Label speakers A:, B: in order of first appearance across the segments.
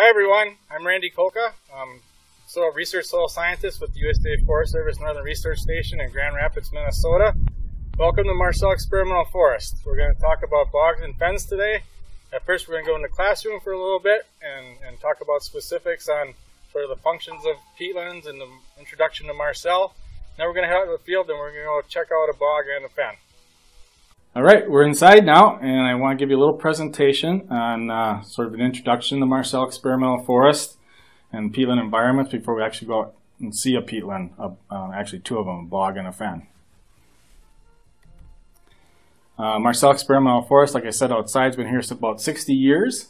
A: Hi everyone, I'm Randy Kolka. I'm a research soil scientist with the USDA Forest Service Northern Research Station in Grand Rapids, Minnesota. Welcome to Marcel Experimental Forest. We're going to talk about bogs and fens today. At first we're going to go in the classroom for a little bit and, and talk about specifics on sort of the functions of peatlands and the introduction to Marcel. Now we're going to head out to the field and we're going to go check out a bog and a fen.
B: All right, we're inside now, and I want to give you a little presentation on uh, sort of an introduction to Marcel Experimental Forest and peatland environments before we actually go out and see a peatland, uh, uh, actually two of them, a bog and a fen. Uh, Marcel Experimental Forest, like I said, outside has been here for about 60 years.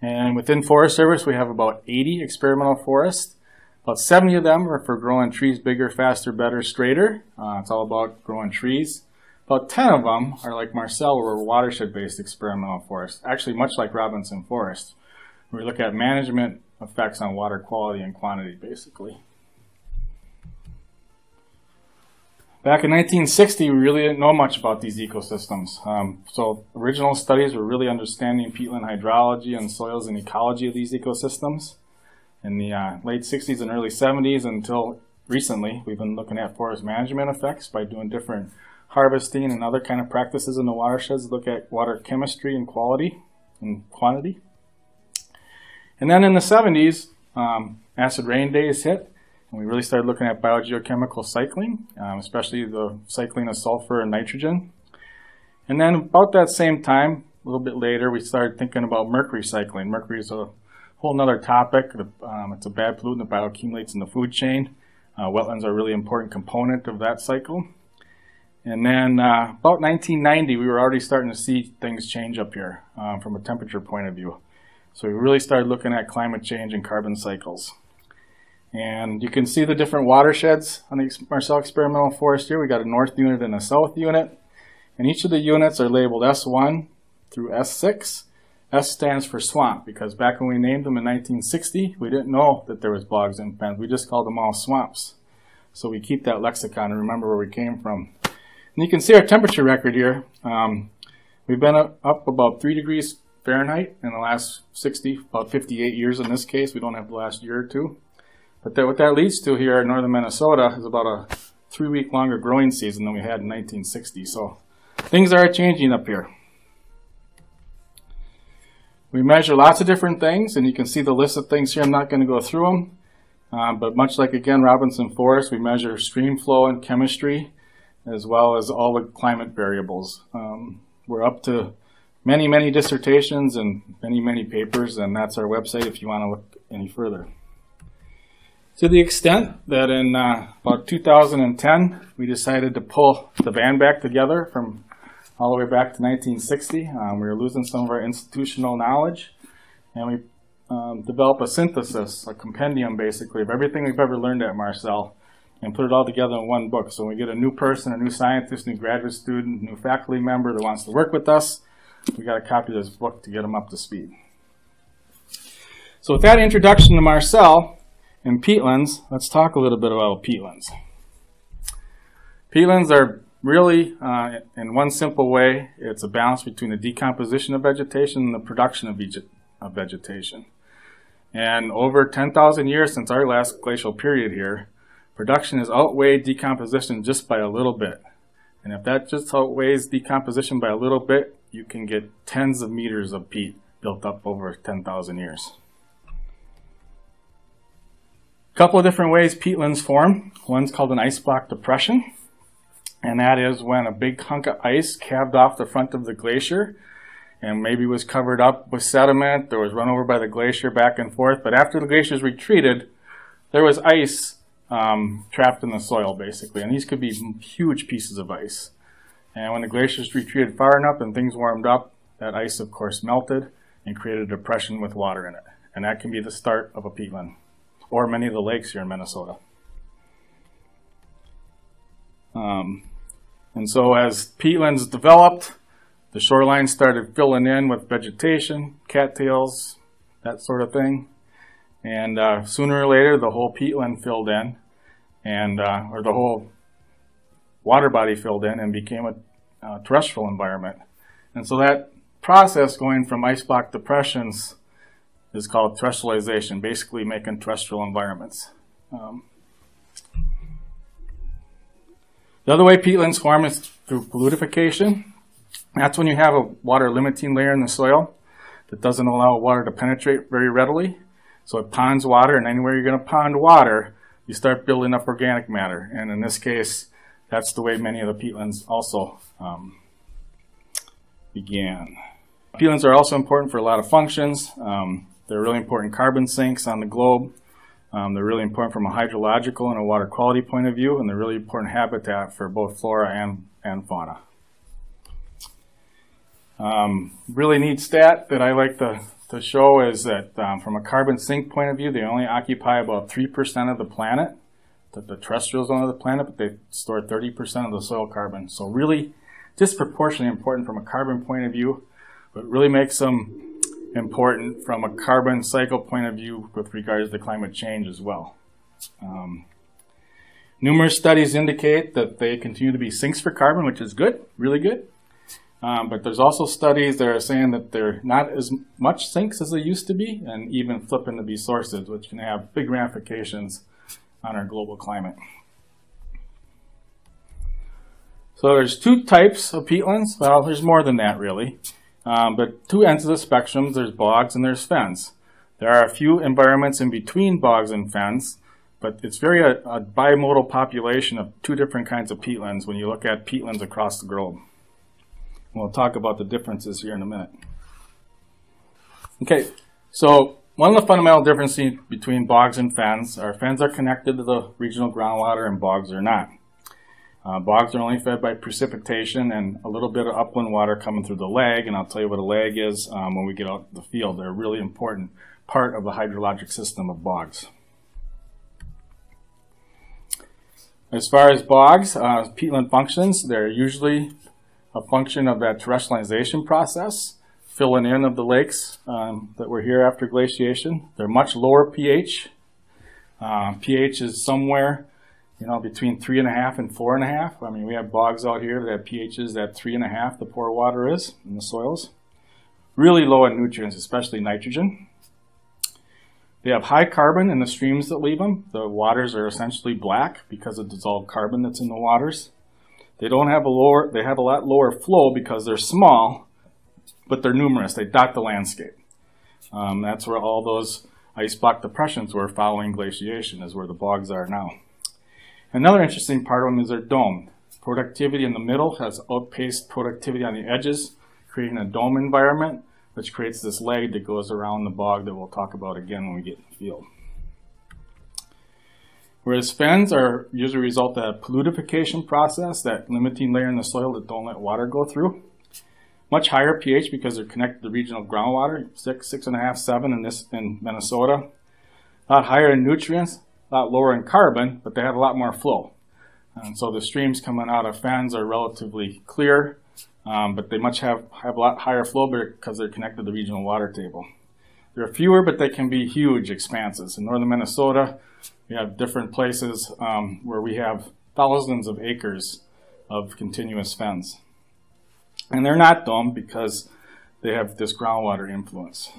B: And within Forest Service, we have about 80 experimental forests. About 70 of them are for growing trees bigger, faster, better, straighter. Uh, it's all about growing trees. About 10 of them are like Marcel, where watershed-based experimental forests, actually much like Robinson Forest, where we look at management effects on water quality and quantity, basically. Back in 1960, we really didn't know much about these ecosystems. Um, so original studies were really understanding peatland hydrology and soils and ecology of these ecosystems in the uh, late 60s and early 70s until recently, we've been looking at forest management effects by doing different harvesting and other kind of practices in the watersheds. Look at water chemistry and quality and quantity. And then in the 70s, um, acid rain days hit, and we really started looking at biogeochemical cycling, um, especially the cycling of sulfur and nitrogen. And then about that same time, a little bit later, we started thinking about mercury cycling. Mercury is a whole other topic. Um, it's a bad pollutant that bioaccumulates in the food chain. Uh, wetlands are a really important component of that cycle. And then uh, about 1990, we were already starting to see things change up here um, from a temperature point of view. So we really started looking at climate change and carbon cycles. And you can see the different watersheds on the Marcel Experimental Forest here. We got a north unit and a south unit. And each of the units are labeled S1 through S6. S stands for swamp because back when we named them in 1960, we didn't know that there was bogs and fens. We just called them all swamps. So we keep that lexicon and remember where we came from. And you can see our temperature record here. Um, we've been up, about 3 degrees Fahrenheit in the last 60, about 58 years in this case. We don't have the last year or two. But that, what that leads to here in northern Minnesota is about a three week longer growing season than we had in 1960. So things are changing up here. We measure lots of different things, and you can see the list of things here. I'm not going to go through them, um, but much like, again, Robinson Forest, we measure stream flow and chemistry, as well as all the climate variables. Um, we're up to many, many dissertations and many, many papers, and that's our website if you want to look any further. To the extent that in uh, about 2010, we decided to pull the band back together from all the way back to 1960. Um, we were losing some of our institutional knowledge, and we um, developed a synthesis, a compendium basically, of everything we've ever learned at Marcel, and put it all together in one book. So when we get a new person, a new scientist, new graduate student, new faculty member that wants to work with us, we got a copy this book to get them up to speed. So with that introduction to Marcel and peatlands, let's talk a little bit about peatlands. Peatlands are really, uh, in one simple way, it's a balance between the decomposition of vegetation and the production of, of vegetation. And over 10,000 years since our last glacial period here, production has outweighed decomposition just by a little bit. And if that just outweighs decomposition by a little bit, you can get tens of meters of peat built up over 10,000 years. A couple of different ways peatlands form. One's called an ice block depression and that is when a big hunk of ice calved off the front of the glacier and maybe was covered up with sediment or was run over by the glacier back and forth. But after the glaciers retreated, there was ice um, trapped in the soil basically, and these could be huge pieces of ice. And when the glaciers retreated far enough and things warmed up, that ice of course melted and created a depression with water in it. And that can be the start of a peatland, or many of the lakes here in Minnesota. Um, and so as peatlands developed, the shoreline started filling in with vegetation, cattails, that sort of thing. And uh, sooner or later, the whole peatland filled in, and uh, or the whole water body filled in and became a uh, terrestrial environment. And so that process going from ice block depressions is called terrestrialization, basically making terrestrial environments. Um, the other way peatlands form is through paludification. That's when you have a water limiting layer in the soil that doesn't allow water to penetrate very readily. So it ponds water, and anywhere you're going to pond water, you start building up organic matter. And in this case, that's the way many of the peatlands also um, began. Peatlands are also important for a lot of functions. Um, they're really important carbon sinks on the globe. Um, they're really important from a hydrological and a water quality point of view, and they're really important habitat for both flora and, and fauna. Um, really neat stat that I like to, to show is that um, from a carbon sink point of view, they only occupy about 3% of the planet, the, the terrestrial zone of the planet, but they store 30% of the soil carbon. So really disproportionately important from a carbon point of view, but really makes them important from a carbon cycle point of view with regards to climate change as well. Um, numerous studies indicate that they continue to be sinks for carbon, which is good, really good. Um, but there's also studies that are saying that they're not as much sinks as they used to be, and even flipping to be sources, which can have big ramifications on our global climate. So there's two types of peatlands. Well, there's more than that really. Um, but two ends of the spectrum, there's bogs and there's fens. There are a few environments in between bogs and fens, but it's very a, a bimodal population of two different kinds of peatlands when you look at peatlands across the globe. We'll talk about the differences here in a minute. Okay, so one of the fundamental differences between bogs and fens are fens are connected to the regional groundwater and bogs are not. Uh, bogs are only fed by precipitation and a little bit of upland water coming through the lag, and I'll tell you what a lag is um, when we get out the field. They're a really important part of the hydrologic system of bogs. As far as bogs, uh, peatland functions, they're usually a function of that terrestrialization process, filling in of the lakes um, that were here after glaciation. They're much lower pH. Uh, pH is somewhere, you know, between three and a half and four and a half. I mean, we have bogs out here that have pHs at three and a half, the pore water is in the soils. Really low in nutrients, especially nitrogen. They have high carbon in the streams that leave them. The waters are essentially black because of dissolved carbon that's in the waters. They don't have a lower, they have a lot lower flow because they're small, but they're numerous. They dot the landscape. Um, that's where all those ice block depressions were following glaciation, is where the bogs are now. Another interesting part of them is they're domed. Productivity in the middle has outpaced productivity on the edges, creating a dome environment, which creates this lag that goes around the bog that we'll talk about again when we get in the field. Whereas fens are usually result of a paludification process, that limiting layer in the soil that don't let water go through. Much higher pH because they're connected to the regional groundwater, six, six and a half, seven in this in Minnesota. A lot higher in nutrients, a lot lower in carbon, but they have a lot more flow. And so the streams coming out of fens are relatively clear, um, but they much have, have a lot higher flow because they're connected to the regional water table. There are fewer, but they can be huge expanses. In northern Minnesota, we have different places um, where we have thousands of acres of continuous fens. And they're not domed because they have this groundwater influence.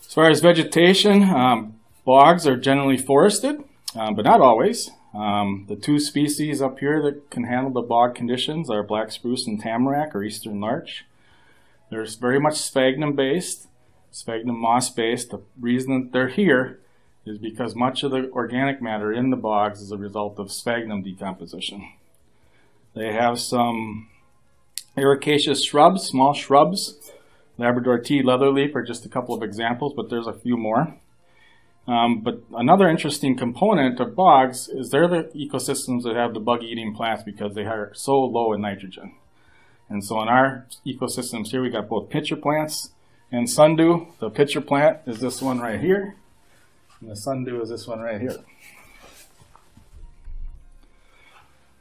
B: As far as vegetation, um, bogs are generally forested, um, but not always. Um, the two species up here that can handle the bog conditions are black spruce and tamarack or eastern larch. They're very much sphagnum based sphagnum moss based. The reason that they're here is because much of the organic matter in the bogs is a result of sphagnum decomposition. They have some ericaceous shrubs, small shrubs. Labrador tea, leatherleaf are just a couple of examples, but there's a few more. Um, but another interesting component of bogs is they're the ecosystems that have the bug-eating plants because they are so low in nitrogen. And so in our ecosystems here, we got both pitcher plants and sundew, the pitcher plant is this one right here. And the sundew is this one right here.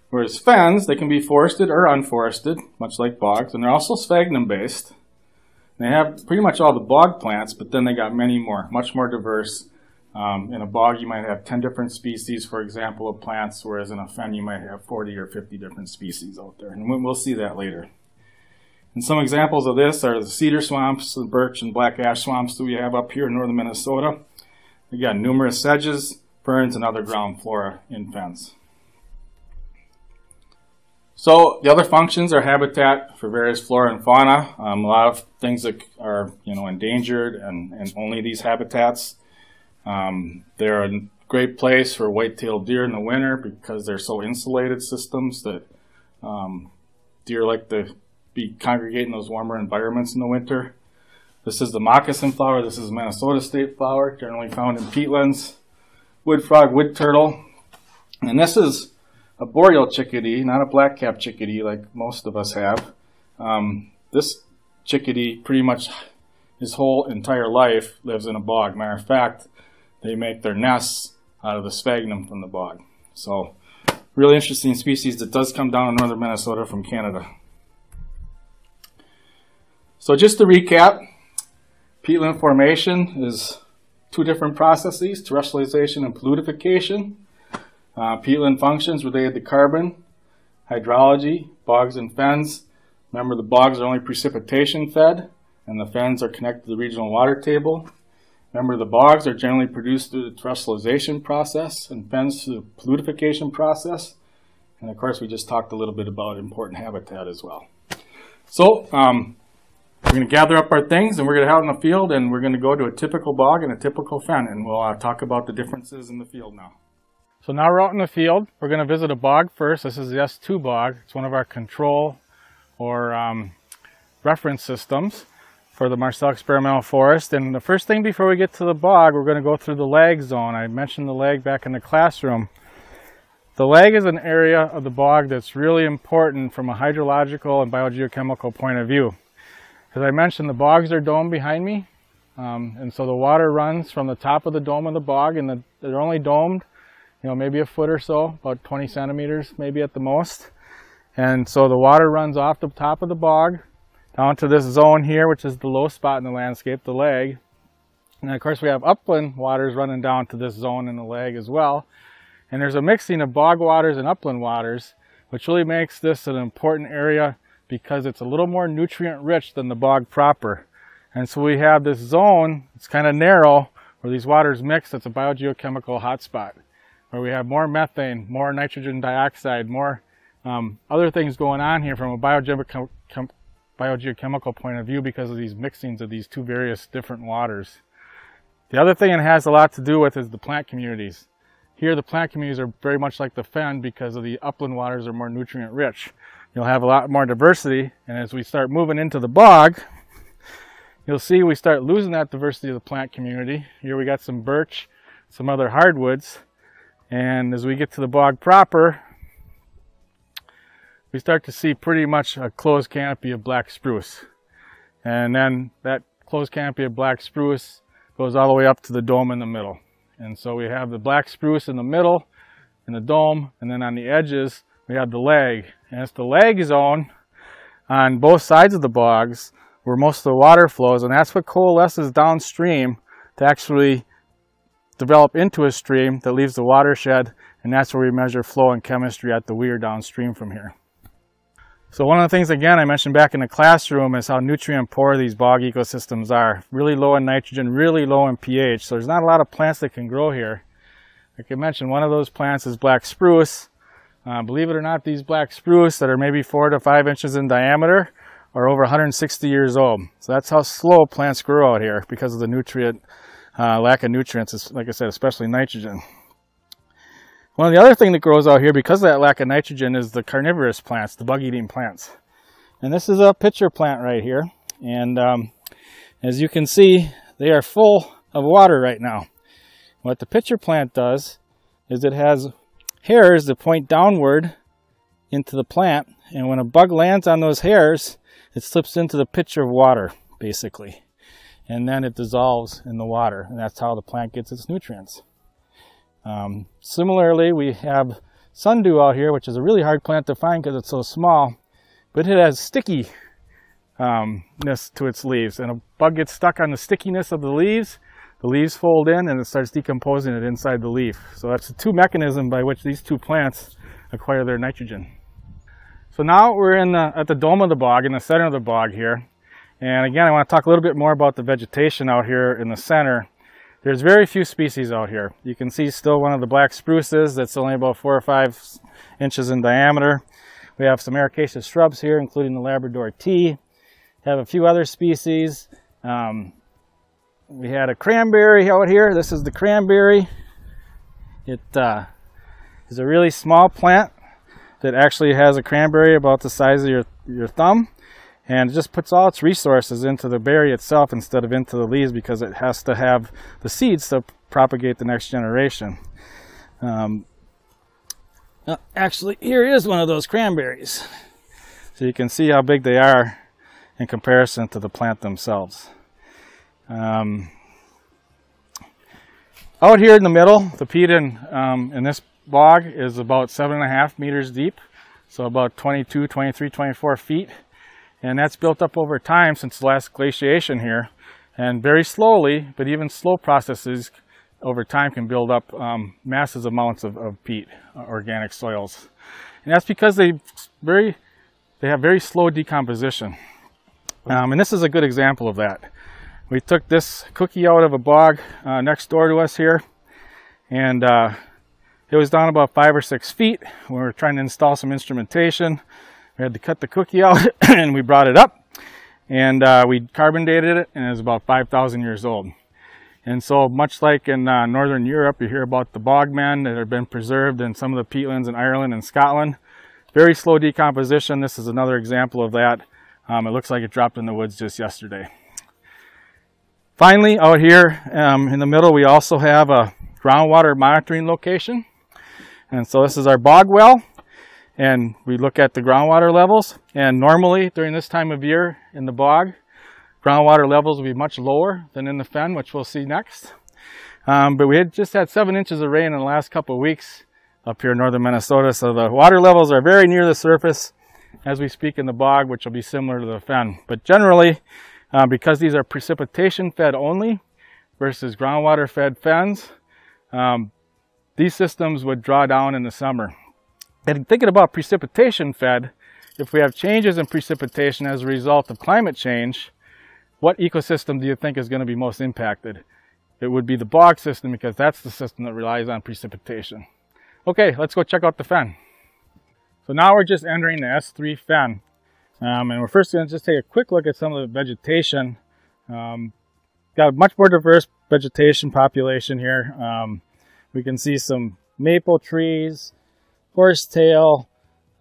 B: Whereas fens, they can be forested or unforested, much like bogs, and they're also sphagnum based. They have pretty much all the bog plants, but then they got many more, much more diverse. Um, in a bog, you might have 10 different species, for example, of plants, whereas in a fen, you might have 40 or 50 different species out there. And we'll see that later. And some examples of this are the cedar swamps, the birch and black ash swamps that we have up here in northern Minnesota. Again, numerous sedges, ferns, and other ground flora in fens. So the other functions are habitat for various flora and fauna. Um, a lot of things that are you know endangered and, and only these habitats. Um, they're a great place for white-tailed deer in the winter because they're so insulated systems that um, deer like to be congregating in those warmer environments in the winter. This is the moccasin flower. This is Minnesota state flower, generally found in peatlands. Wood frog, wood turtle. And this is a boreal chickadee, not a black-capped chickadee like most of us have. Um, this chickadee pretty much his whole entire life lives in a bog. Matter of fact, they make their nests out of the sphagnum from the bog. So, really interesting species that does come down in northern Minnesota from Canada. So just to recap, peatland formation is two different processes, terrestrialization and paludification. Uh, peatland functions related to carbon, hydrology, bogs and fens. Remember the bogs are only precipitation fed and the fens are connected to the regional water table. Remember the bogs are generally produced through the terrestrialization process and fens through the paludification process. And of course we just talked a little bit about important habitat as well. So um, we're going to gather up our things and we're going to head out in the field and we're going to go to a typical bog and a typical fen and we'll uh, talk about the differences in the field now. So now we're out in the field. We're going to visit a bog first. This is the S2 bog. It's one of our control or um, reference systems for the Marcel Experimental Forest. And the first thing before we get to the bog, we're going to go through the lag zone. I mentioned the lag back in the classroom. The lag is an area of the bog that's really important from a hydrological and biogeochemical point of view. As I mentioned, the bogs are domed behind me. Um, and so the water runs from the top of the dome of the bog and the, they're only domed you know, maybe a foot or so, about 20 centimeters maybe at the most. And so the water runs off the top of the bog down to this zone here, which is the low spot in the landscape, the lag. And of course we have upland waters running down to this zone in the lag as well. And there's a mixing of bog waters and upland waters, which really makes this an important area because it's a little more nutrient rich than the bog proper. And so we have this zone, it's kind of narrow, where these waters mix, it's a biogeochemical hotspot where we have more methane, more nitrogen dioxide, more um, other things going on here from a biogeochemical, biogeochemical point of view because of these mixings of these two various different waters. The other thing it has a lot to do with is the plant communities. Here the plant communities are very much like the fen because of the upland waters are more nutrient rich. You'll have a lot more diversity and as we start moving into the bog, you'll see we start losing that diversity of the plant community. Here we got some birch, some other hardwoods, and as we get to the bog proper, we start to see pretty much a closed canopy of black spruce. And then that closed canopy of black spruce goes all the way up to the dome in the middle. And so we have the black spruce in the middle, in the dome, and then on the edges we have the lag. And it's the lag zone on both sides of the bogs where most of the water flows, and that's what coalesces downstream to actually develop into a stream that leaves the watershed, and that's where we measure flow and chemistry at the weir downstream from here. So one of the things, again, I mentioned back in the classroom is how nutrient poor these bog ecosystems are. Really low in nitrogen, really low in pH. So there's not a lot of plants that can grow here. Like I mentioned, one of those plants is black spruce. Uh, believe it or not, these black spruce that are maybe four to five inches in diameter are over 160 years old. So that's how slow plants grow out here because of the nutrient uh, lack of nutrients, like I said, especially nitrogen. One of the other thing that grows out here because of that lack of nitrogen is the carnivorous plants, the bug-eating plants. And this is a pitcher plant right here. And um, as you can see, they are full of water right now. What the pitcher plant does is it has hairs that point downward into the plant. And when a bug lands on those hairs, it slips into the pitcher of water, basically and then it dissolves in the water, and that's how the plant gets its nutrients. Um, similarly, we have sundew out here, which is a really hard plant to find because it's so small, but it has stickiness um, to its leaves, and a bug gets stuck on the stickiness of the leaves, the leaves fold in and it starts decomposing it inside the leaf. So that's the two mechanisms by which these two plants acquire their nitrogen. So now we're in the, at the dome of the bog, in the center of the bog here. And again, I want to talk a little bit more about the vegetation out here in the center. There's very few species out here. You can see still one of the black spruces that's only about four or five inches in diameter. We have some ericaceous shrubs here, including the Labrador tea. Have a few other species. Um, we had a cranberry out here. This is the cranberry. It uh, is a really small plant that actually has a cranberry about the size of your, your thumb and it just puts all its resources into the berry itself instead of into the leaves because it has to have the seeds to propagate the next generation. Um, actually, here is one of those cranberries. So you can see how big they are in comparison to the plant themselves. Um, out here in the middle, the peat in, um, in this bog is about seven and a half meters deep, so about 22, 23, 24 feet. And that's built up over time since the last glaciation here. And very slowly, but even slow processes over time can build up um, massive amounts of, of peat, uh, organic soils. And that's because they very they have very slow decomposition. Um, and this is a good example of that. We took this cookie out of a bog uh, next door to us here, and uh, it was down about five or six feet. We were trying to install some instrumentation. We had to cut the cookie out and we brought it up and uh, we carbon dated it and it was about 5,000 years old. And so much like in uh, Northern Europe, you hear about the bog bogmen that have been preserved in some of the peatlands in Ireland and Scotland. Very slow decomposition. This is another example of that. Um, it looks like it dropped in the woods just yesterday. Finally, out here um, in the middle, we also have a groundwater monitoring location. And so this is our bog well and we look at the groundwater levels. And normally during this time of year in the bog, groundwater levels will be much lower than in the fen, which we'll see next. Um, but we had just had seven inches of rain in the last couple of weeks up here in northern Minnesota, so the water levels are very near the surface as we speak in the bog, which will be similar to the fen. But generally, uh, because these are precipitation fed only versus groundwater fed fens, um, these systems would draw down in the summer. And thinking about precipitation fed, if we have changes in precipitation as a result of climate change, what ecosystem do you think is going to be most impacted? It would be the bog system because that's the system that relies on precipitation. Okay, let's go check out the fen. So now we're just entering the S3 fen. Um, and we're first going to just take a quick look at some of the vegetation. Um, got a much more diverse vegetation population here. Um, we can see some maple trees, horsetail,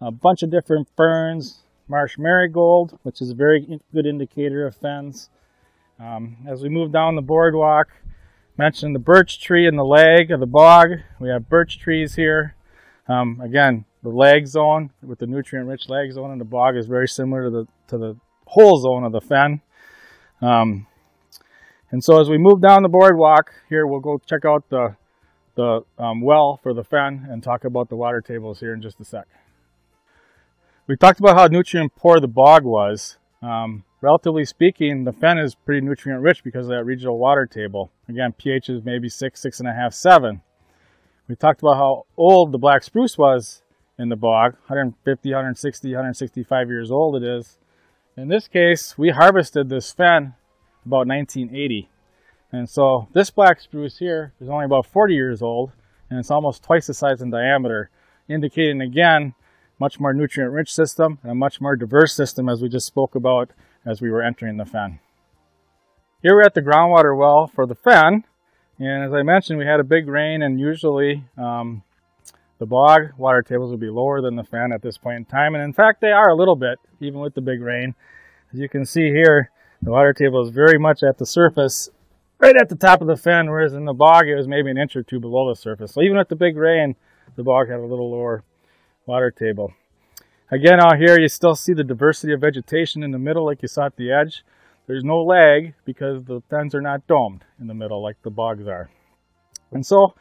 B: a bunch of different ferns, marsh marigold, which is a very good indicator of fens. Um, as we move down the boardwalk, mentioned the birch tree in the lag of the bog. We have birch trees here. Um, again, the lag zone with the nutrient-rich lag zone in the bog is very similar to the to the whole zone of the fen. Um, and so as we move down the boardwalk here, we'll go check out the the um, well for the fen and talk about the water tables here in just a sec. We talked about how nutrient poor the bog was. Um, relatively speaking, the fen is pretty nutrient rich because of that regional water table. Again, pH is maybe six, six and a half, seven. We talked about how old the black spruce was in the bog, 150, 160, 165 years old it is. In this case, we harvested this fen about 1980. And so this black spruce here is only about 40 years old and it's almost twice the size in diameter, indicating again, much more nutrient rich system and a much more diverse system as we just spoke about as we were entering the fen. Here we're at the groundwater well for the fen. And as I mentioned, we had a big rain and usually um, the bog water tables would be lower than the fen at this point in time. And in fact, they are a little bit, even with the big rain. As you can see here, the water table is very much at the surface right at the top of the fen, whereas in the bog it was maybe an inch or two below the surface. So even with the big rain, the bog had a little lower water table. Again, out here you still see the diversity of vegetation in the middle like you saw at the edge. There's no lag because the fens are not domed in the middle like the bogs are. And so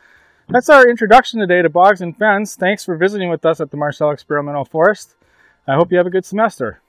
B: that's our introduction today to bogs and fens. Thanks for visiting with us at the Marcel Experimental Forest. I hope you have a good semester.